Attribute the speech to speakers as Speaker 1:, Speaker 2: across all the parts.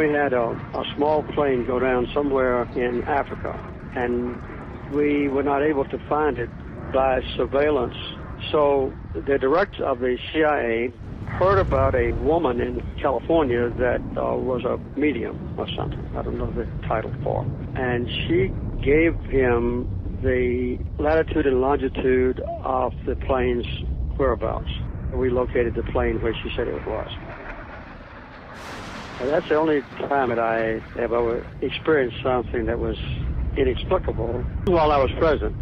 Speaker 1: we had a, a small plane go down somewhere in Africa, and we were not able to find it by surveillance. So the director of the CIA heard about a woman in California that uh, was a medium or something. I don't know the title for. And she gave him the latitude and longitude of the plane's whereabouts. We located the plane where she said it was. And that's the only time that I have ever experienced something that was inexplicable while I was present.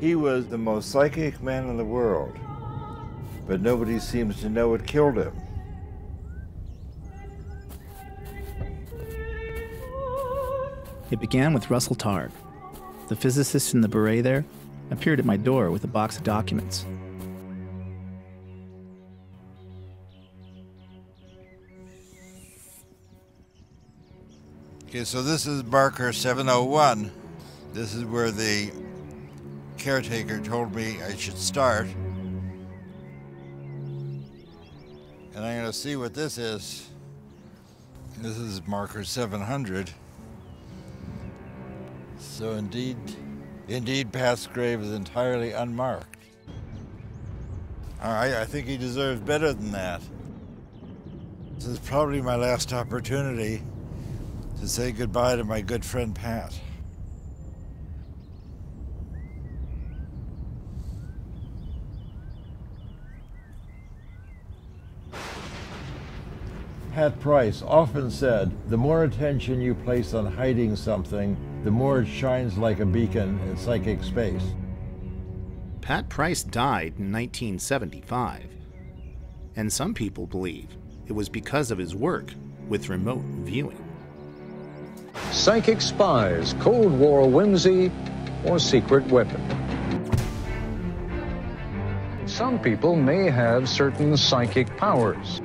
Speaker 2: He was the most psychic man in the world, but nobody seems to know what killed him.
Speaker 3: It began with Russell Targ. The physicist in the beret there appeared at my door with a box of documents.
Speaker 2: Okay, so this is Barker 701. This is where the caretaker told me I should start. And I'm going to see what this is. This is marker 700. So indeed, indeed, Pat's grave is entirely unmarked. I think he deserves better than that. This is probably my last opportunity to say goodbye to my good friend Pat. Pat Price often said, the more attention you place on hiding something, the more it shines like a beacon in psychic space.
Speaker 3: Pat Price died in 1975, and some people believe it was because of his work with remote viewing.
Speaker 4: Psychic spies, Cold War whimsy, or secret weapon. Some people may have certain psychic powers.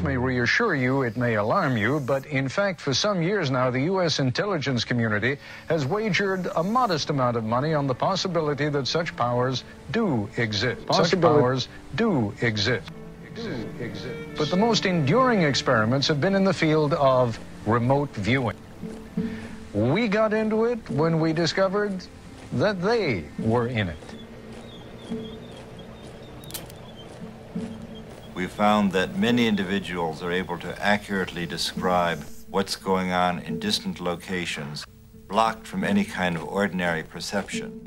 Speaker 4: This may reassure you, it may alarm you, but in fact, for some years now, the U.S. intelligence community has wagered a modest amount of money on the possibility that such powers do exist. Such powers do exist. Do exist. But the most enduring experiments have been in the field of remote viewing. We got into it when we discovered that they were in it.
Speaker 2: We found that many individuals are able to accurately describe what's going on in distant locations, blocked from any kind of ordinary perception.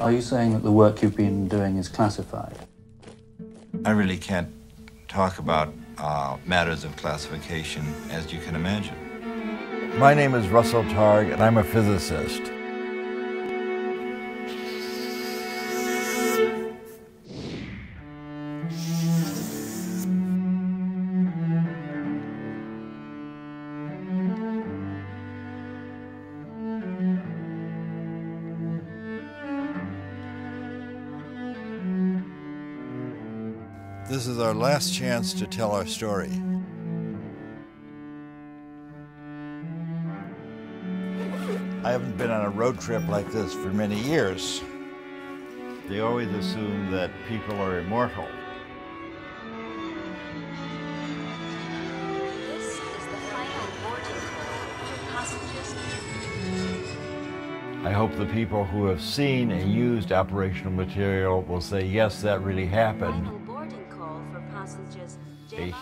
Speaker 5: Are you saying that the work you've been doing is classified?
Speaker 2: I really can't talk about uh, matters of classification, as you can imagine. My name is Russell Targ, and I'm a physicist. Our last chance to tell our story. I haven't been on a road trip like this for many years. They always assume that people are immortal.
Speaker 6: This is the final boarding call for passengers.
Speaker 2: I hope the people who have seen and used operational material will say, yes, that really happened.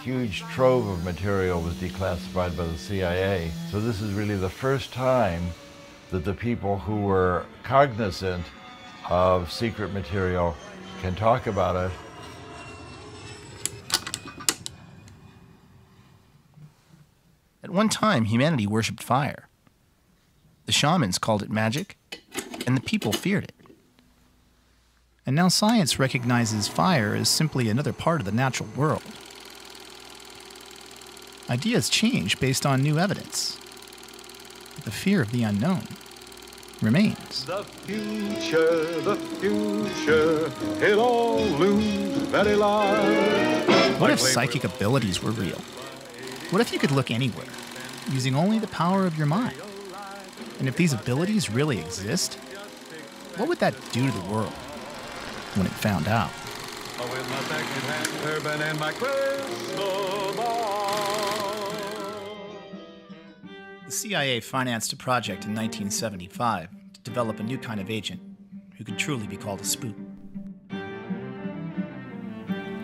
Speaker 2: Huge trove of material was declassified by the CIA. So this is really the first time that the people who were cognizant of secret material can talk about it.
Speaker 3: At one time, humanity worshipped fire. The shamans called it magic, and the people feared it. And now science recognizes fire as simply another part of the natural world. Ideas change based on new evidence. But the fear of the unknown remains.
Speaker 7: The future, the future, it all looms very large.
Speaker 3: What if psychic abilities were real? What if you could look anywhere, using only the power of your mind? And if these abilities really exist, what would that do to the world when it found out?
Speaker 7: Oh,
Speaker 3: The CIA financed a project in 1975 to develop a new kind of agent who could truly be called a spook.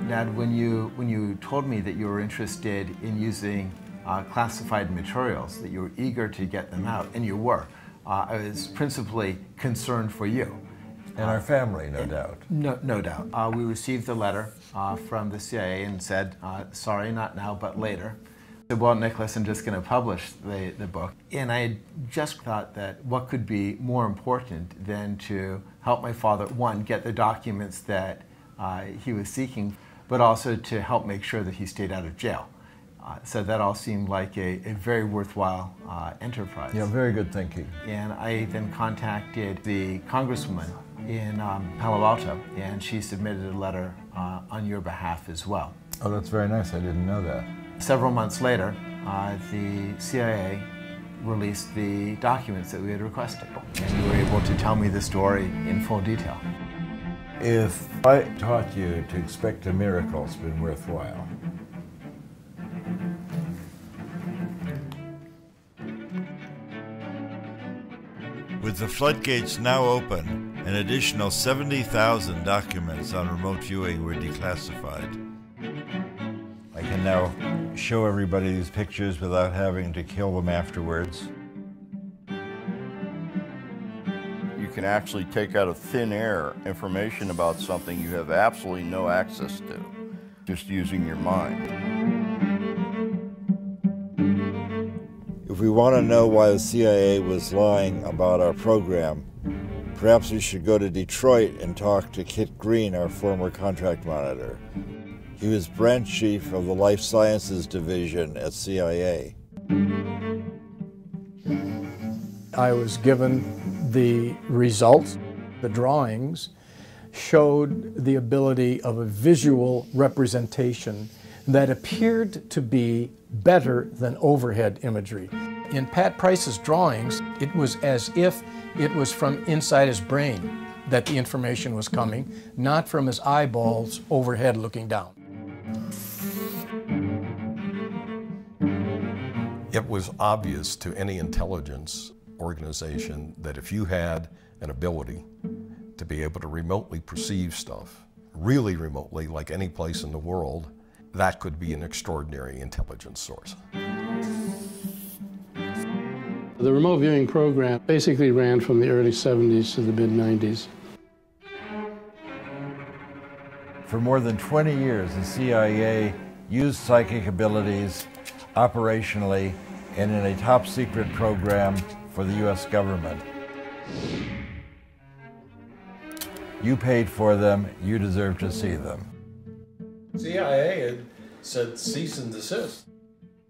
Speaker 8: Dad, when you, when you told me that you were interested in using uh, classified materials, that you were eager to get them out, and you were, uh, I was principally concerned for you.
Speaker 2: And our family, no doubt.
Speaker 8: No, no doubt. Uh, we received a letter uh, from the CIA and said, uh, sorry, not now, but later. Said, well, Nicholas, I'm just going to publish the, the book. And I just thought that what could be more important than to help my father, one, get the documents that uh, he was seeking, but also to help make sure that he stayed out of jail. Uh, so that all seemed like a, a very worthwhile uh, enterprise.
Speaker 2: Yeah, very good thinking.
Speaker 8: And I then contacted the congresswoman in um, Palo Alto, and she submitted a letter uh, on your behalf as well.
Speaker 2: Oh, that's very nice. I didn't know that.
Speaker 8: Several months later, uh, the CIA released the documents that we had requested, and you were able to tell me the story in full detail.
Speaker 2: If I taught you to expect a miracle, it's been worthwhile. With the floodgates now open, an additional 70,000 documents on remote viewing were declassified. I can now show everybody these pictures without having to kill them afterwards.
Speaker 9: You can actually take out of thin air information about something you have absolutely no access to, just using your mind.
Speaker 2: If we want to know why the CIA was lying about our program, perhaps we should go to Detroit and talk to Kit Green, our former contract monitor. He was branch chief of the Life Sciences Division at CIA.
Speaker 10: I was given the results. The drawings showed the ability of a visual representation that appeared to be better than overhead imagery. In Pat Price's drawings, it was as if it was from inside his brain that the information was coming, not from his eyeballs overhead looking down.
Speaker 11: It was obvious to any intelligence organization that if you had an ability to be able to remotely perceive stuff, really remotely, like any place in the world, that could be an extraordinary intelligence source.
Speaker 12: The remote viewing program basically ran from the early 70s to the mid 90s.
Speaker 2: For more than 20 years, the CIA used psychic abilities operationally and in a top secret program for the U.S. government. You paid for them, you deserve to see them.
Speaker 13: CIA had said cease and desist.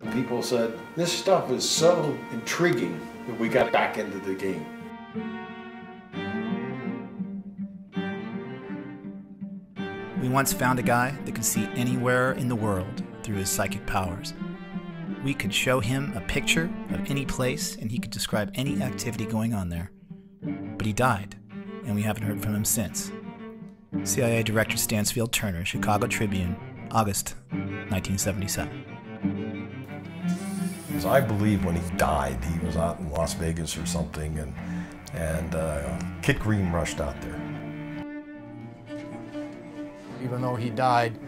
Speaker 13: And people said, this stuff is so intriguing that we got back into the game.
Speaker 3: We once found a guy that could see anywhere in the world through his psychic powers. We could show him a picture of any place and he could describe any activity going on there. But he died, and we haven't heard from him since. CIA Director Stansfield Turner, Chicago Tribune, August 1977.
Speaker 11: Because I believe when he died, he was out in Las Vegas or something, and, and uh, Kit Green rushed out there.
Speaker 10: Even though he died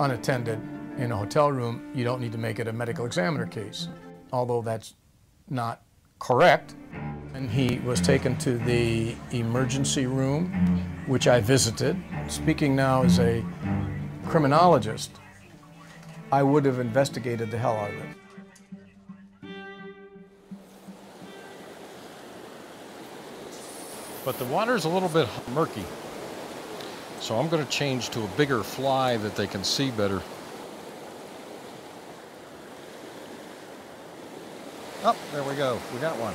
Speaker 10: unattended in a hotel room, you don't need to make it a medical examiner case, although that's not correct. And he was taken to the emergency room, which I visited. Speaking now as a criminologist, I would have investigated the hell out of it.
Speaker 11: But the water's a little bit murky. So I'm going to change to a bigger fly that they can see better. Oh, there we go. We got one.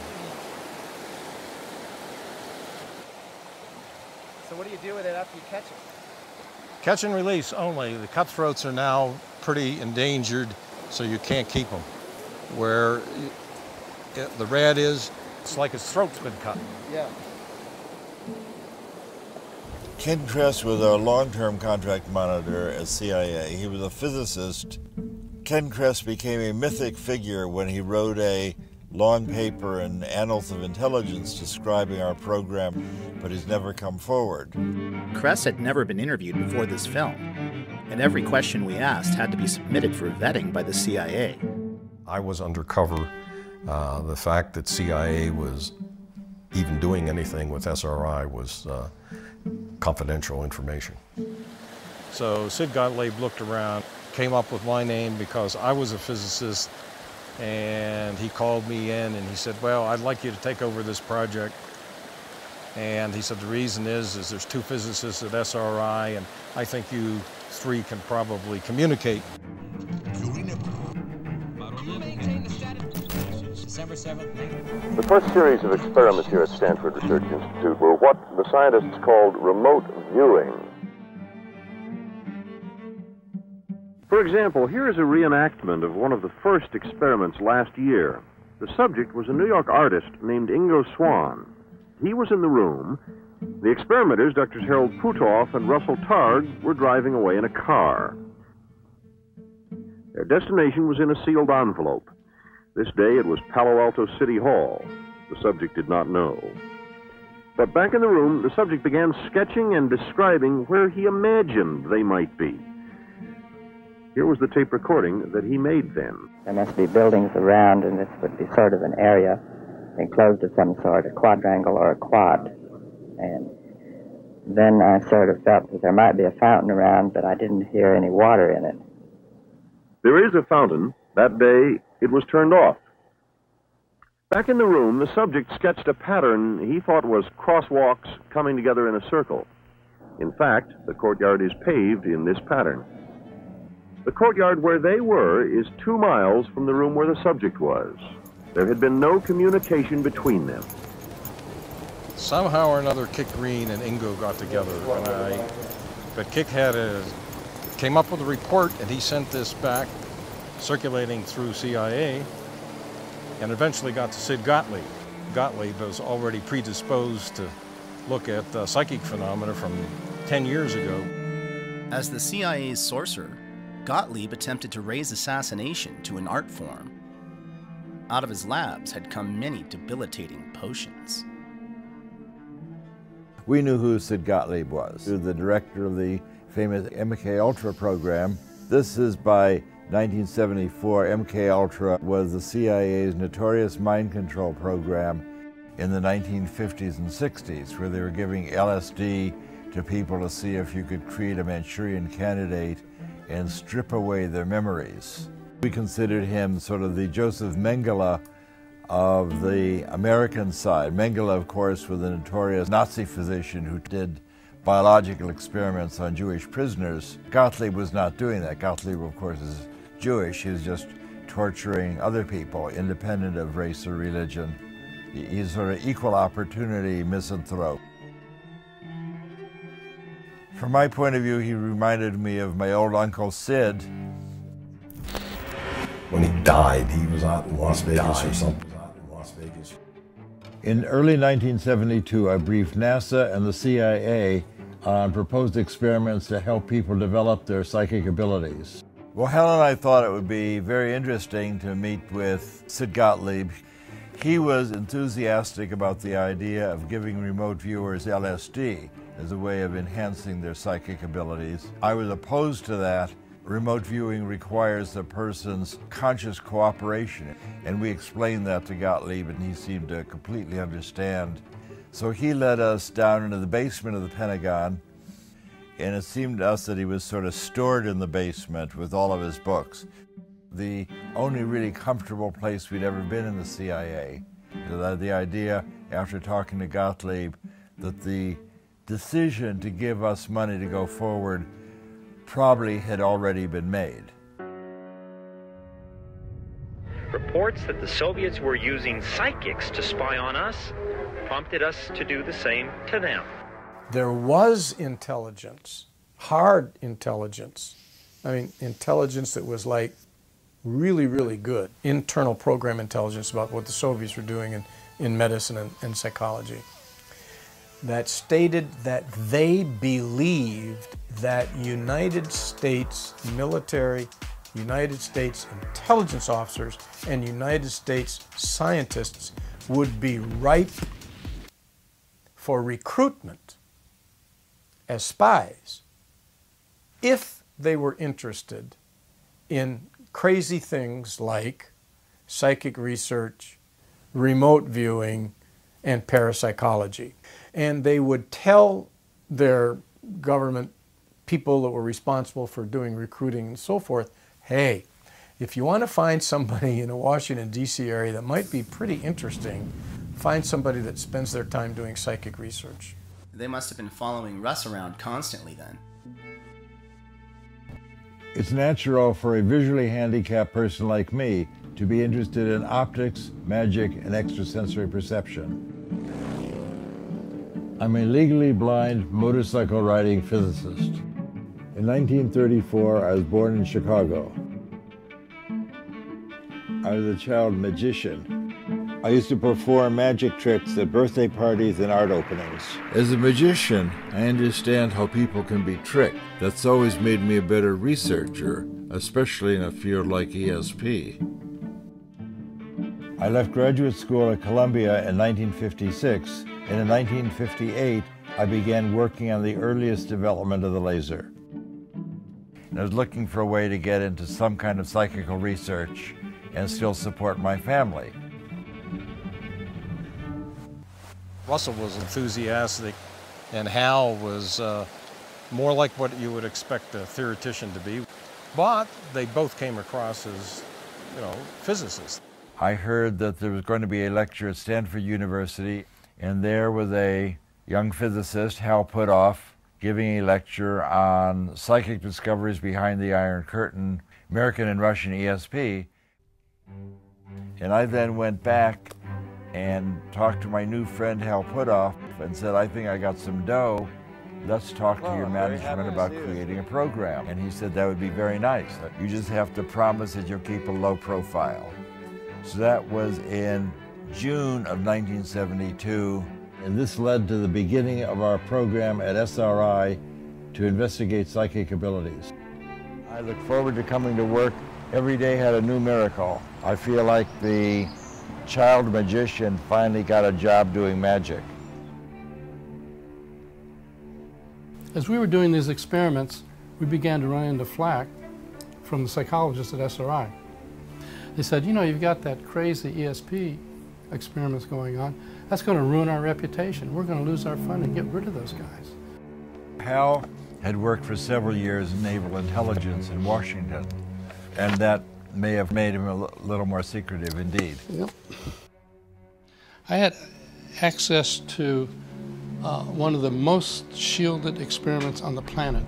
Speaker 3: So, what do you do with it after you catch it?
Speaker 11: Catch and release only. The cutthroats are now pretty endangered, so you can't keep them. Where it, the red is, it's like his throat's been cut.
Speaker 10: Yeah.
Speaker 2: Ken Kress was our long-term contract monitor at CIA. He was a physicist. Ken Kress became a mythic figure when he wrote a long paper in Annals of Intelligence describing our program, but he's never come forward.
Speaker 3: Kress had never been interviewed before this film, and every question we asked had to be submitted for vetting by the CIA.
Speaker 11: I was undercover. Uh, the fact that CIA was even doing anything with SRI was uh, confidential information. So Sid Gottlieb looked around, came up with my name because I was a physicist and he called me in and he said, well, I'd like you to take over this project. And he said, the reason is, is there's two physicists at SRI and I think you three can probably communicate.
Speaker 14: The first series of experiments here at Stanford Research Institute were what the scientists called remote viewing.
Speaker 15: For example, here is a reenactment of one of the first experiments last year. The subject was a New York artist named Ingo Swann. He was in the room. The experimenters, Drs. Harold Puthoff and Russell Targ, were driving away in a car. Their destination was in a sealed envelope. This day it was Palo Alto City Hall. The subject did not know. But back in the room, the subject began sketching and describing where he imagined they might be. Here was the tape recording that he made then.
Speaker 16: There must be buildings around, and this would be sort of an area enclosed of some sort, a quadrangle or a quad. And then I sort of felt that there might be a fountain around, but I didn't hear any water in it.
Speaker 15: There is a fountain. That day, it was turned off. Back in the room, the subject sketched a pattern he thought was crosswalks coming together in a circle. In fact, the courtyard is paved in this pattern. The courtyard where they were is two miles from the room where the subject was. There had been no communication between them.
Speaker 11: Somehow or another, Kit Green and Ingo got together, and I. But Kik had a came up with a report, and he sent this back, circulating through CIA, and eventually got to Sid Gottlieb. Gottlieb was already predisposed to look at uh, psychic phenomena from 10 years ago.
Speaker 3: As the CIA's sorcerer, Gottlieb attempted to raise assassination to an art form. Out of his labs had come many debilitating potions.
Speaker 2: We knew who Sid Gottlieb was, the director of the famous MK Ultra program. This is by 1974. MK Ultra was the CIA's notorious mind control program in the 1950s and 60s, where they were giving LSD to people to see if you could create a Manchurian candidate and strip away their memories. We considered him sort of the Joseph Mengele of the American side. Mengele, of course, was a notorious Nazi physician who did biological experiments on Jewish prisoners. Gottlieb was not doing that. Gottlieb, of course, is Jewish. He was just torturing other people, independent of race or religion. He's sort of equal opportunity misanthrope. From my point of view, he reminded me of my old Uncle Sid.
Speaker 11: When he died, he was out in Las Vegas or something.
Speaker 2: In early 1972, I briefed NASA and the CIA on proposed experiments to help people develop their psychic abilities. Well, Helen and I thought it would be very interesting to meet with Sid Gottlieb. He was enthusiastic about the idea of giving remote viewers LSD as a way of enhancing their psychic abilities. I was opposed to that. Remote viewing requires the person's conscious cooperation, and we explained that to Gottlieb, and he seemed to completely understand. So he led us down into the basement of the Pentagon, and it seemed to us that he was sort of stored in the basement with all of his books. The only really comfortable place we'd ever been in the CIA. The idea, after talking to Gottlieb, that the decision to give us money to go forward probably had already been made.
Speaker 17: Reports that the Soviets were using psychics to spy on us prompted us to do the same to them.
Speaker 10: There was intelligence, hard intelligence. I mean, intelligence that was like really, really good internal program intelligence about what the Soviets were doing in, in medicine and, and psychology that stated that they believed that United States military, United States intelligence officers, and United States scientists would be ripe for recruitment as spies if they were interested in crazy things like psychic research, remote viewing, and parapsychology. And they would tell their government people that were responsible for doing recruiting and so forth, hey, if you want to find somebody in the Washington, D.C. area that might be pretty interesting, find somebody that spends their time doing psychic research.
Speaker 3: They must have been following Russ around constantly then.
Speaker 2: It's natural for a visually handicapped person like me to be interested in optics, magic, and extrasensory perception. I'm a legally blind motorcycle riding physicist. In 1934, I was born in Chicago. I was a child magician. I used to perform magic tricks at birthday parties and art openings. As a magician, I understand how people can be tricked. That's always made me a better researcher, especially in a field like ESP. I left graduate school at Columbia in 1956, and in 1958, I began working on the earliest development of the laser. I was looking for a way to get into some kind of psychical research and still support my family.
Speaker 13: Russell was enthusiastic, and Hal was uh, more like what you would expect a theoretician to be. But they both came across as, you know, physicists.
Speaker 2: I heard that there was going to be a lecture at Stanford University, and there was a young physicist, Hal Puthoff, giving a lecture on psychic discoveries behind the Iron Curtain, American and Russian ESP. And I then went back and talked to my new friend Hal Puthoff and said, I think I got some dough. Let's talk to your management about creating a program. And he said, that would be very nice. You just have to promise that you'll keep a low profile. So that was in June of 1972. And this led to the beginning of our program at SRI to investigate psychic abilities. I look forward to coming to work. Every day had a new miracle. I feel like the child magician finally got a job doing magic.
Speaker 12: As we were doing these experiments, we began to run into flack from the psychologists at SRI. They said, you know, you've got that crazy ESP experiments going on. That's going to ruin our reputation. We're going to lose our funding. Get rid of those guys.
Speaker 2: Hal had worked for several years in naval intelligence in Washington, and that may have made him a little more secretive indeed.
Speaker 12: Yep. I had access to uh, one of the most shielded experiments on the planet.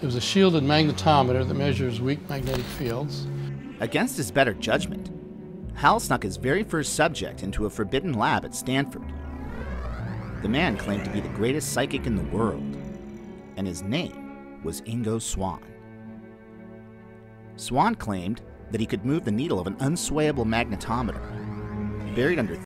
Speaker 12: It was a shielded magnetometer that measures weak magnetic fields.
Speaker 3: Against his better judgment, Hal snuck his very first subject into a forbidden lab at Stanford. The man claimed to be the greatest psychic in the world, and his name was Ingo Swann. Swann claimed that he could move the needle of an unswayable magnetometer. Buried under